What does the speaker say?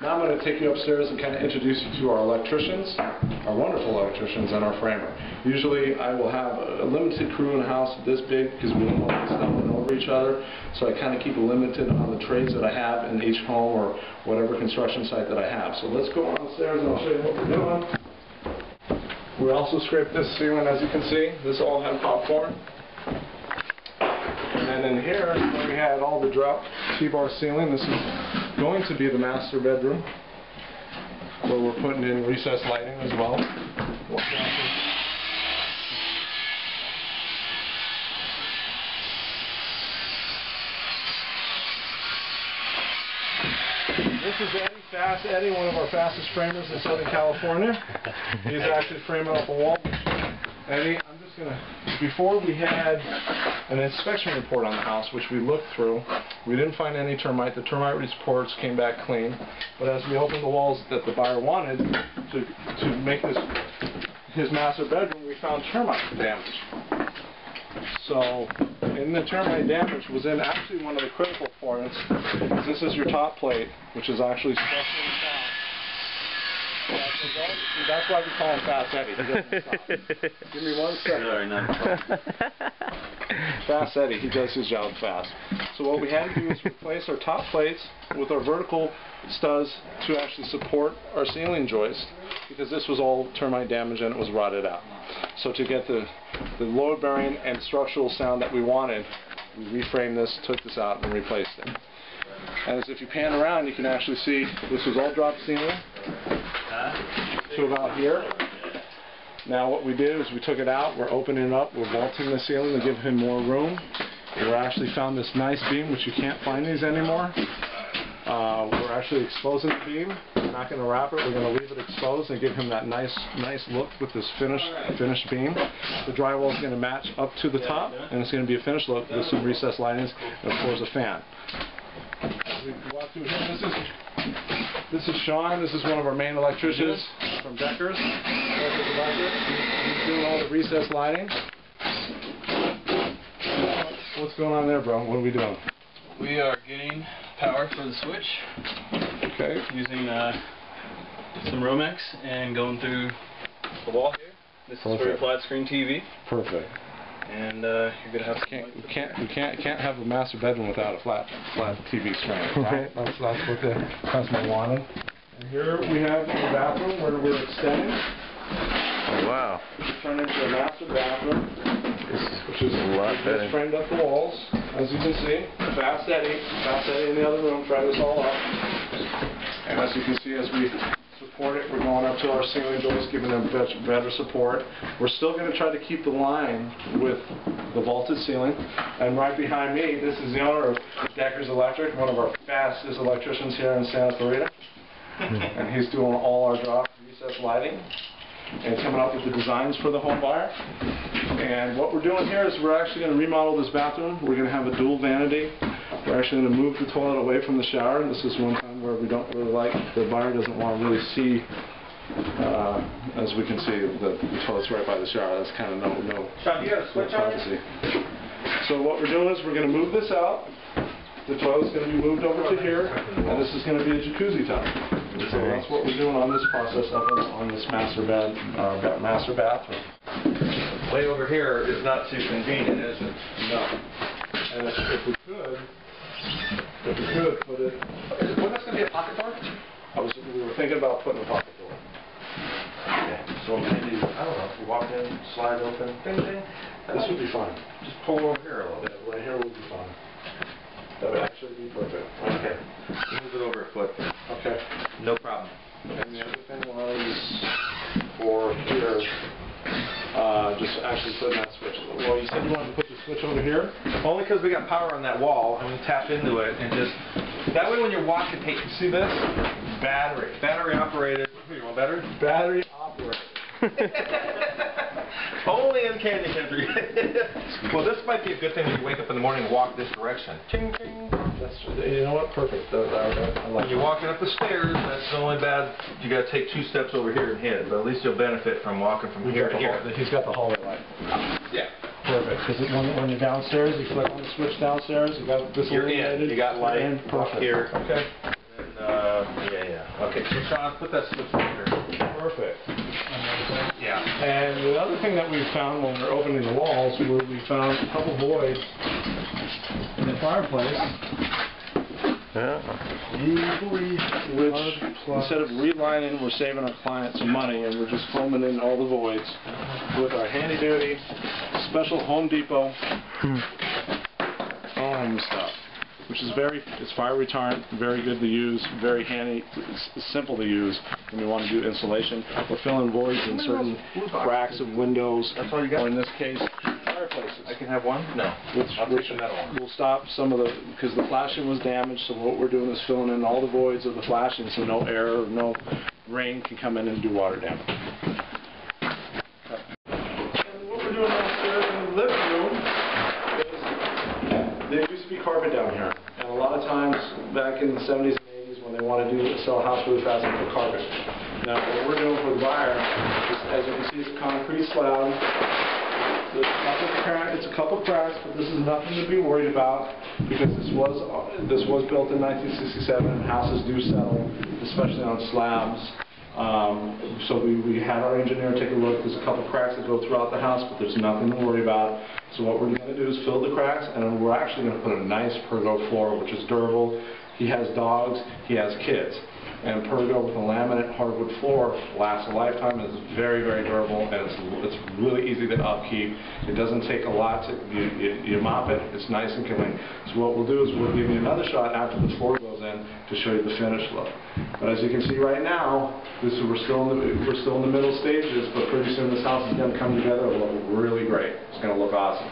Now I'm going to take you upstairs and kind of introduce you to our electricians, our wonderful electricians, and our framer. Usually I will have a limited crew in a house this big because we don't want to stumbling over each other. So I kind of keep it limited on the trades that I have in each home or whatever construction site that I have. So let's go downstairs and I'll show you what we're doing. We also scraped this ceiling as you can see. This all had popcorn. And then in here, we had all the drop T-bar ceiling. This is going to be the master bedroom, where we're putting in recessed lighting as well. This is Eddie, Fast Eddie, one of our fastest framers in Southern California. He's actually framing up a wall. Eddie, I'm just going to, before we had an inspection report on the house, which we looked through, we didn't find any termite. The termite reports came back clean. But as we opened the walls that the buyer wanted to, to make this his master bedroom, we found termite damage. So, in the termite damage was in actually one of the critical points. This is your top plate, which is actually. That's why we call him Fast Eddie. He doesn't stop. Give me one second. Fast Eddie, he does his job fast. So what we had to do is replace our top plates with our vertical studs to actually support our ceiling joist because this was all termite damage and it was rotted out. So to get the, the load bearing and structural sound that we wanted, we reframed this, took this out, and replaced it. And as if you pan around, you can actually see this was all drop ceiling to about here. Now what we did is we took it out, we're opening it up, we're vaulting the ceiling to give him more room. We actually found this nice beam, which you can't find these anymore. Uh, we're actually exposing the beam. We're not going to wrap it. We're going to leave it exposed and give him that nice, nice look with this finished, finished beam. The drywall is going to match up to the top, and it's going to be a finished look with some recessed linings and of course a fan. As we walk through here, this is this is Sean. This is one of our main electricians from Deckers. He's doing all the recessed lighting. What's going on there, bro? What are we doing? We are getting power for the switch Okay. using uh, some Romex and going through the wall here. This is for your flat screen TV, Perfect. And uh, you're gonna have Can't, lights we can't, there. we can't, can't have a master bedroom without a flat, flat TV screen. Right? That's, that's what the customer wanted. And here we have the bathroom where we're extending, Oh, wow. turn into a master bathroom, This which is a lot just better. framed up the walls, as you can see. Fast Eddie, Fast Eddie in the other room, try this all up. And as you can see, as we support it, we're going up to our ceiling joists, giving them better support. We're still going to try to keep the line with the vaulted ceiling. And right behind me, this is the owner of Deckers Electric, one of our fastest electricians here in Santa Clarita. Hmm. and he's doing all our drop recess lighting and coming up with the designs for the home buyer. And what we're doing here is we're actually going to remodel this bathroom. We're going to have a dual vanity. We're actually going to move the toilet away from the shower. And this is one time where we don't really like, the buyer doesn't want to really see, uh, as we can see, the, the toilet's right by the shower. That's kind of no, no, Sean, you got a no switch privacy. So what we're doing is we're going to move this out. The toilet's going to be moved over to here, and this is going to be a jacuzzi tub. So that's what we're doing on this process up on, on this master bed, uh, master bathroom. Way over here is not too convenient, is it? No. And if, if we could, if we could put it, is it, Wasn't gonna be a pocket door? I was, we were thinking about putting a pocket door. Okay. So maybe, I don't know, if we walk in, slide open, ding ding. This would be fine. Just pull over here a little bit. Right here would be fine. That would actually be perfect. Okay. Move it over a foot. Okay. No problem. And the other thing was for here, uh, just actually putting that switch. Well, you said you wanted to put the switch over here? Only because we got power on that wall and we tap into it and just, that way when you're walking, hey, you see this? Battery. Battery operated, you want battery? Battery operated. Only in Canyon Country. well, this might be a good thing if you wake up in the morning and walk this direction. Ching, ching. That's, you know what, perfect. That- that- I like When you're walking up the stairs, that's the only bad, you gotta take two steps over here and hit, but at least you'll benefit from walking from here to here. hall- He's got the hallway light. Yeah. Perfect, because when, when you're downstairs, you flip on the switch downstairs, you got this You're in, you got light in, perfect. here. Okay. And, uh, yeah, yeah. Okay, so Sean, put that switch there. Perfect. Yeah. And the other thing that we found when we were opening the walls were we found a couple voids in the fireplace, Yeah. which instead of relining, we're saving our client some money and we're just foaming in all the voids with our handy duty special Home Depot hmm. foam stuff, which is very, it's fire retardant, very good to use, very handy, it's simple to use when you want to do insulation or fill in voids in certain cracks of windows, That's all you got? or in this case, fireplaces. I can have one? No. Which, I'll which take the metal one. will stop some of the, because the flashing was damaged, so what we're doing is filling in all the voids of the flashing, so no air, or no rain can come in and do water damage. And what we're doing downstairs in the living room is, there used to be carpet down here, and a lot of times, in the seventies and eighties, when they want to do, sell a house really fast, they put carpet. Now, what we're doing for the buyer, is, as you can see, it's a concrete slab, It's a couple cracks, but this is nothing to be worried about because this was, this was built in 1967 and houses do settle, especially on slabs. Um, So we, we had our engineer take a look, there's a couple cracks that go throughout the house, but there's nothing to worry about. So what we're going to do is fill the cracks and we're actually going to put a nice pergo floor, which is durable. He has dogs, he has kids. And Pergo with a laminate hardwood floor lasts a lifetime, and it's very, very durable, and it's, it's really easy to upkeep. It doesn't take a lot to, you, you you mop it, it's nice and clean. So what we'll do is we'll give you another shot after the floor goes in to show you the finished look. But as you can see right now, this, we're still in the, we're still in the middle stages, but pretty soon this house is gonna come together and look really great. It's gonna look awesome.